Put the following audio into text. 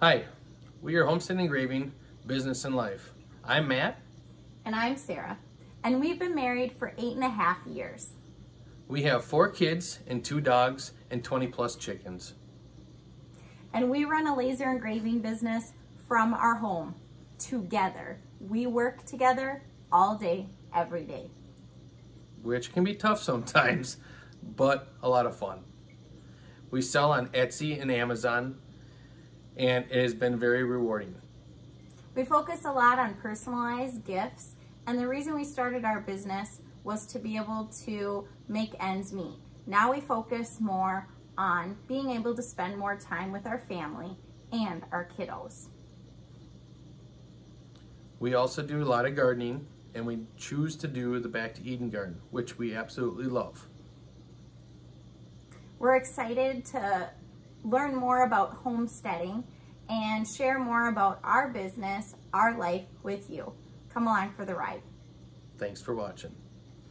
Hi, we are Homestead Engraving, Business and Life. I'm Matt. And I'm Sara. And we've been married for eight and a half years. We have four kids and two dogs and 20 plus chickens. And we run a laser engraving business from our home together. We work together all day, every day. Which can be tough sometimes, but a lot of fun. We sell on Etsy and Amazon, and it has been very rewarding. We focus a lot on personalized gifts, and the reason we started our business was to be able to make ends meet. Now we focus more on being able to spend more time with our family and our kiddos. We also do a lot of gardening, and we choose to do the Back to Eden garden, which we absolutely love. We're excited to learn more about homesteading and share more about our business, our life with you. Come along for the ride. Thanks for watching.